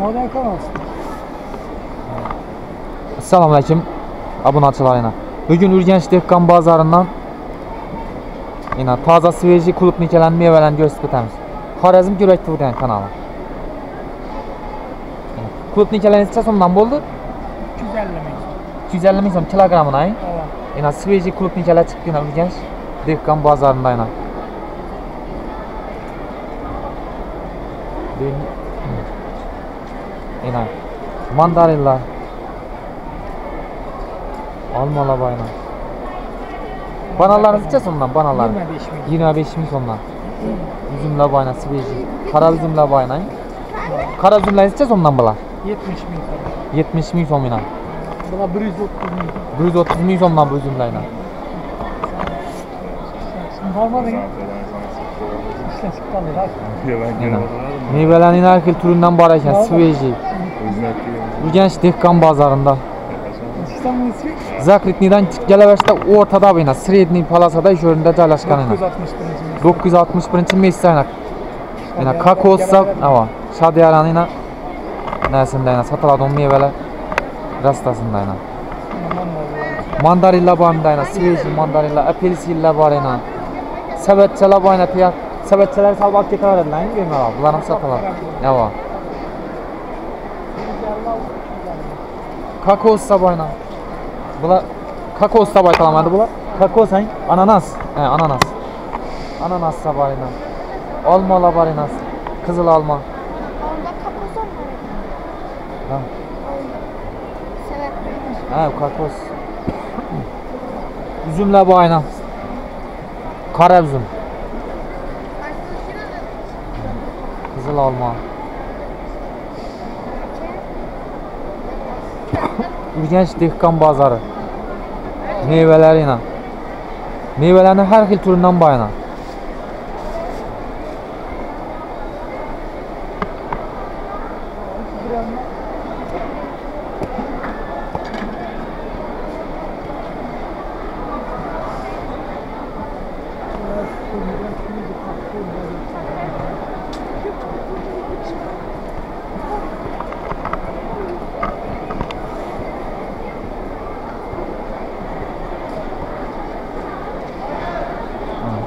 Modern kanalsın. Assalomu alaykum obunachilaringlar. Bugun Urganch dehqon bozoridan yana toza svejiy klubniklarning mevalarini ko'rsatib o'tamiz. Xorazm Yurak Tuvdan kanali. Klubnikalar necha so'mdan bo'ldi? 250 ming. 250 ming so'm kilogramini, ay? Evet. Yana svejiy klubnikalar chiqib yana Urganch dehqon bozoridan yana. Yana mandarinlar. Almalar bayna. Banalarınız neçə so'mdan banalar? 25 ming. 25 ming so'mdan. Üzümlər bayna svejiy. Qara üzümlər bayna. Qara üzümlər neçə so'mdan bular? 70 ming. kadar. 70 ming so'm yana. Buna 130 ming. 130 ming so'mdan bu üzümlər yana. Normal ya. İşte çıkan da. Yana. Meyvələrin hər xil türündən var ekan. Urganch dehqon bozorida. İşte bu ismi Zakritnidan Galaveş'te ortada bina, sredniy palasada iş yerinde joylashgan ina. 961 961 mesda ina. Ina kokosda, ava, shadiyalan ina. Nasinda ina sotiladigan mevalar rastasida ina. Mandarinlar bor ina, svejiy mandarinlar, apelsinlar bor ina. Savatchalar bor tiya. Savatchalar salib olib ketaveradilar, bemalol. Bular ham sotiladi. Ava. Kokosda bor ina. Bular kokos da baytalamadi bular. Kokos hang, ananas. He, ananas. Ananas. Olmalar bor ina. Qizil olma. Onda kakos olmadı. Ha, ha kokos. Üzümlər bor ina. Qara üzüm. Urganch dehqon bozori. Mevalar ina. Mevalarning har xil turidan bor ina.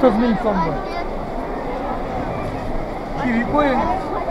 30 000 somewhere. Kiwi boy.